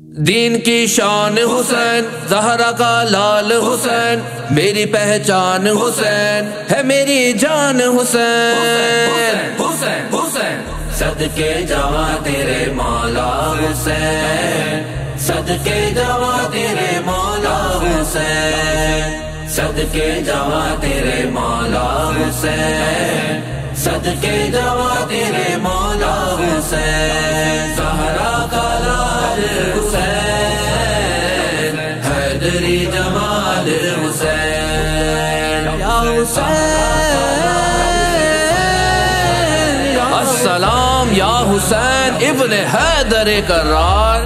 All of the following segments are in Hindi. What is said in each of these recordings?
दीन की शान हुसैन, जहरा का लाल हुसैन, मेरी पहचान हुसैन, है मेरी जान हुसैन। हुसैन हुसैन सदके जवा तेरे मौला हुसैन। सदके जवा तेरे मौला हुसैन। सदके जवा तेरे मौला हुसैन। सदके जवा तेरे मौला हुसैन। सहरा जमाल हुसैन या हुसैन। अस्सलाम या हुसैन इब्न हैदर करार।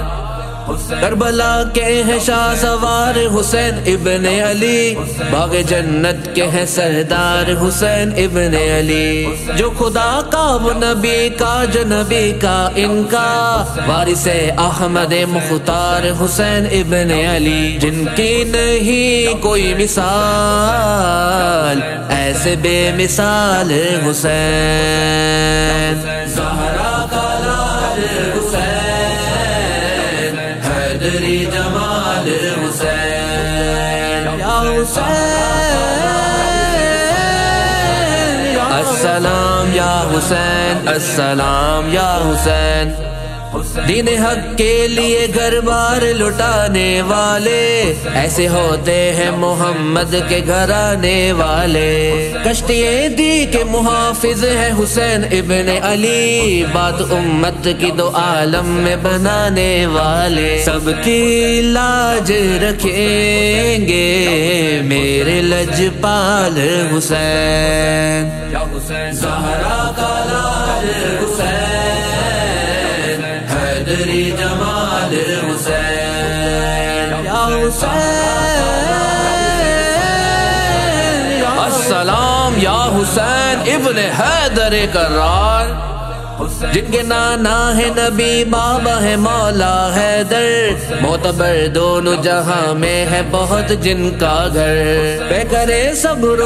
करबला के हैं शाह सवार हुसैन इबन अली बाग जन्नत के हैं सरदार हुसैन इबन अली जो खुदा का वो नबी का जो नबी का इनका वारिस अहमद मुख्तार हुसैन इबन अली जिनकी नहीं कोई मिसाल ऐसे बेमिसाल हुसैन हैदरी जमाल हुसैन या हुसैन अस्सलाम या हुसैन अस्सलाम या हुसैन दीन हक के लिए घर बार लुटाने वाले। ऐसे होते हैं मोहम्मद के घर आने वाले। कश्तिए दी के मुहाफिज है हुसैन इबन अली। बात उम्मत की दो आलम में बनाने वाले। सबकी लाज रखेंगे मेरे लजपाल हुसैन। हुसैन अस्सलाम या हुसैन इब्न हैदर करार जिनके नाना है नबी, बाबा है मौला हैदर। मोतबर दोनों जहाँ में है बहुत जिनका घर। पे करे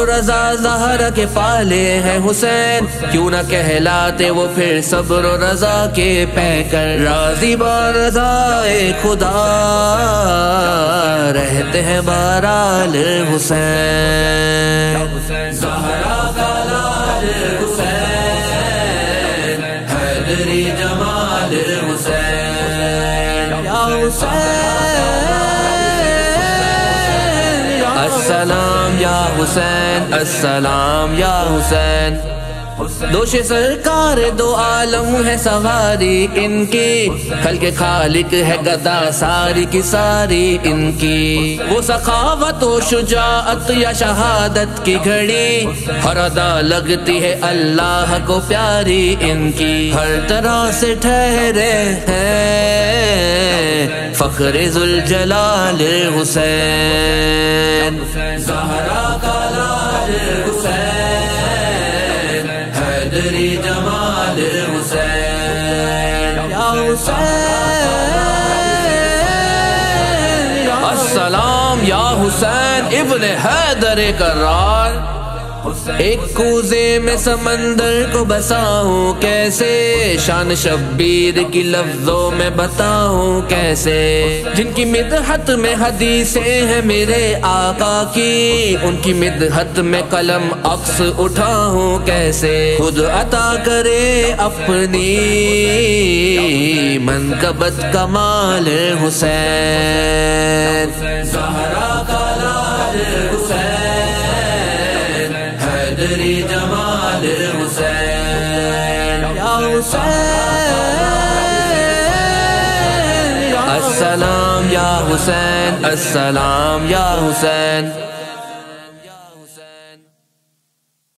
रजा, जहरा के पाले हैं हुसैन। क्यों ना कहलाते वो फिर सब्र रजा के पैकर। राज़ी बारजाए खुदा, रहते हैं बाराल हुसैन। हुसैन अस्सलाम या हुसैन अस्सलाम या हुसैन दोष सरकार, दो आलम है सवारी इनकी। खल के खालिक है गदा सारी की सारी इनकी। वो सखावत व शुजाअत या शहादत की घड़ी। हर अदा लगती है अल्लाह को प्यारी इनकी। हर तरह से ठहरे हैं फखरे जुल जलाल हुसैन। जहरा का लाल हुसैन। हुसैन अस्सलाम या हुसैन इब्न हैदर करार एक कूजे में समंदर को बसाऊं कैसे? शान शब्बीर की लफ्जों में बताऊँ कैसे? जिनकी मिदहत में हदीसें हैं मेरे आका की, उनकी मिदहत में कलम अक्स उठाऊं कैसे? खुद अता करे अपनी मनकबत कमाल हुसैन। हैदरी जमाल हुसैन या हुसैन अस्सलाम या हुसैन अस्सलाम या हुसैन